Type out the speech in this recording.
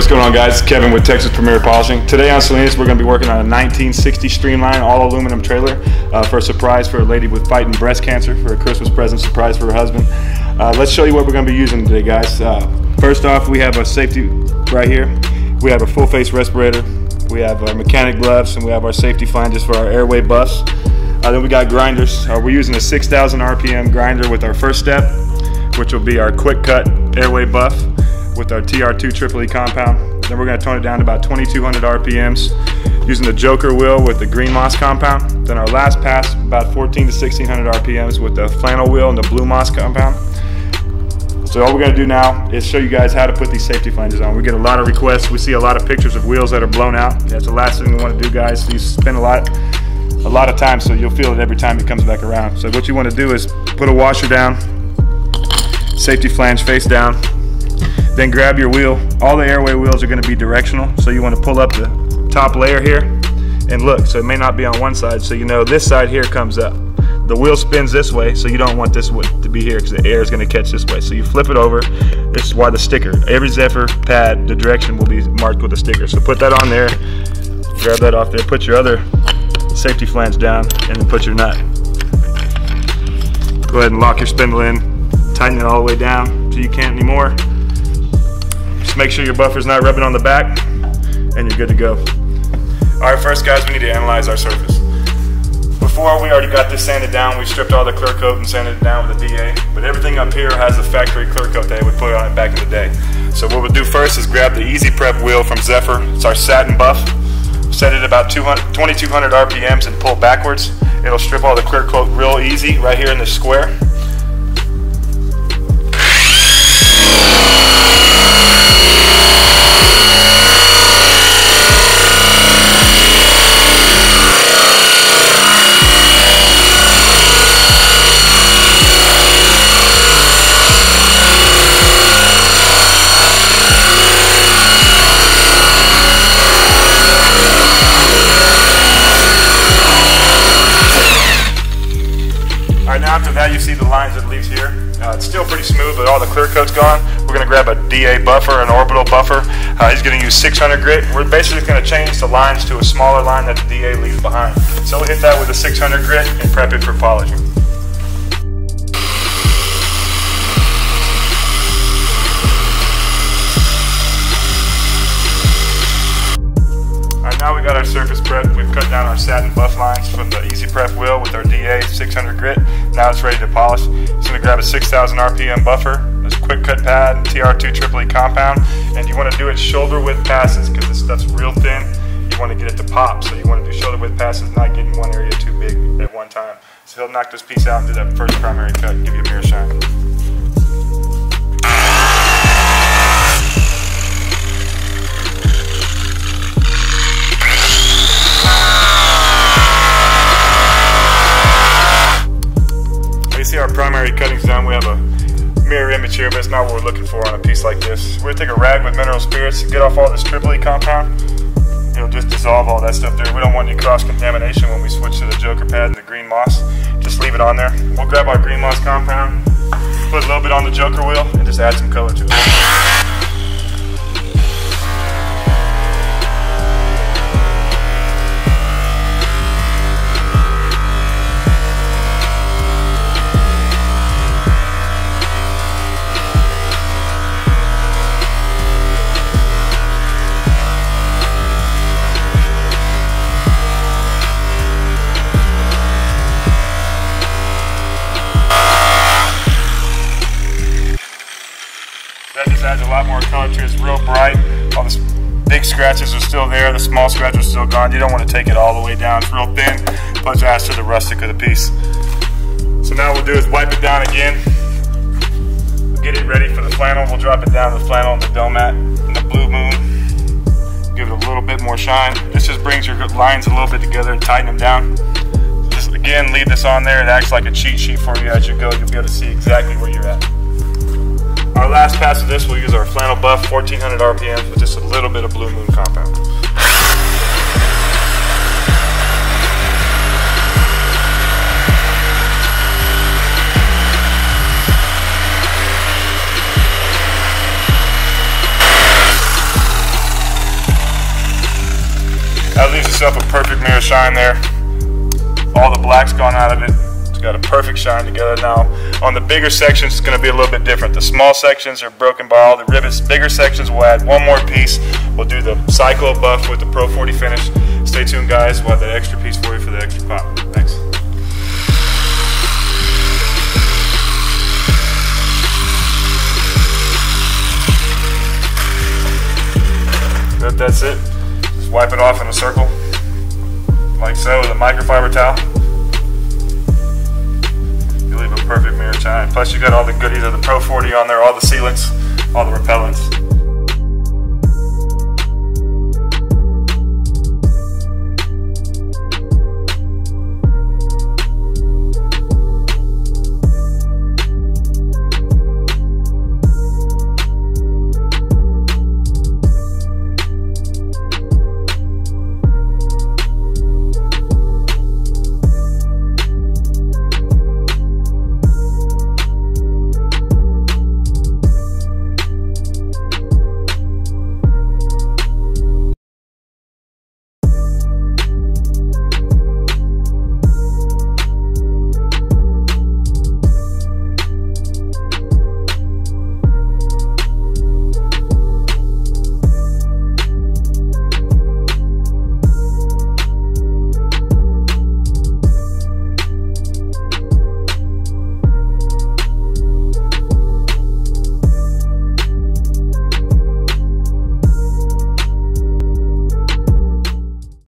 what's going on guys? Kevin with Texas Premier Polishing. Today on Salinas we're going to be working on a 1960 Streamline all aluminum trailer uh, for a surprise for a lady with fighting breast cancer for a Christmas present surprise for her husband. Uh, let's show you what we're going to be using today guys. Uh, first off we have a safety right here. We have a full face respirator. We have our mechanic gloves and we have our safety flanges for our airway buffs. Uh, then we got grinders. Uh, we're using a 6,000 RPM grinder with our first step which will be our quick cut airway buff with our TR2 Triple E compound. Then we're going to tone it down to about 2200 RPMs using the Joker wheel with the green moss compound. Then our last pass about 14 to 1600 RPMs with the flannel wheel and the blue moss compound. So all we're to do now is show you guys how to put these safety flanges on. We get a lot of requests. We see a lot of pictures of wheels that are blown out. That's the last thing we want to do guys. You spend a lot a lot of time so you'll feel it every time it comes back around. So what you want to do is put a washer down, safety flange face down, then grab your wheel. All the airway wheels are going to be directional, so you want to pull up the top layer here and look. So it may not be on one side, so you know this side here comes up. The wheel spins this way, so you don't want this to be here because the air is going to catch this way. So you flip it over. This is why the sticker. Every Zephyr pad, the direction will be marked with a sticker. So put that on there. Grab that off there. Put your other safety flange down, and then put your nut. Go ahead and lock your spindle in. Tighten it all the way down so you can't anymore. Just make sure your buffer's not rubbing on the back and you're good to go. All right, first guys, we need to analyze our surface. Before we already got this sanded down, we stripped all the clear coat and sanded it down with a DA, but everything up here has the factory clear coat that we put on it back in the day. So what we'll do first is grab the Easy Prep wheel from Zephyr. It's our satin buff. Set it about 2200 RPMs and pull backwards. It'll strip all the clear coat real easy right here in the square. Here. Uh, it's still pretty smooth, but all the clear coat's gone. We're going to grab a DA buffer, an orbital buffer. Uh, he's going to use 600 grit. We're basically going to change the lines to a smaller line that the DA leaves behind. So we'll hit that with a 600 grit and prep it for polishing. now we got our surface prep. We've cut down our satin buff lines from the Easy Prep wheel with our 600 grit. Now it's ready to polish. It's going to grab a 6,000 RPM buffer, this quick cut pad, and TR2 Triple E compound, and you want to do it shoulder width passes because this stuff's real thin. You want to get it to pop, so you want to do shoulder width passes, not getting one area too big at one time. So he'll knock this piece out and do that first primary cut, give you a mirror shine. Cuttings done. We have a mirror image here, but it's not what we're looking for on a piece like this. We're gonna take a rag with mineral spirits, get off all this Triple E compound. It'll just dissolve all that stuff there. We don't want any cross contamination when we switch to the Joker pad and the green moss. Just leave it on there. We'll grab our green moss compound, put a little bit on the Joker wheel, and just add some color to it. A lot more color to it. It's real bright. All the big scratches are still there. The small scratches are still gone. You don't want to take it all the way down. It's real thin, but adds to the rustic of the piece. So now what we'll do is wipe it down again. get it ready for the flannel. We'll drop it down the flannel and the Domat and the Blue Moon. Give it a little bit more shine. This just brings your lines a little bit together and tighten them down. Just again, leave this on there. It acts like a cheat sheet for you as you go. You'll be able to see exactly where you're at. Our last pass of this, we'll use our flannel buff 1400 RPMs with just a little bit of Blue Moon compound. That leaves itself a perfect mirror shine there. All the black's gone out of it. Got a perfect shine together now. On the bigger sections, it's gonna be a little bit different. The small sections are broken by all the rivets. Bigger sections, we'll add one more piece. We'll do the Cyclo buff with the Pro 40 finish. Stay tuned guys, we'll have that extra piece for you for the extra pop. Thanks. That, that's it. Just wipe it off in a circle, like so, with a microfiber towel. Perfect mirror shine. Plus you got all the goodies of the Pro 40 on there, all the sealants, all the repellents.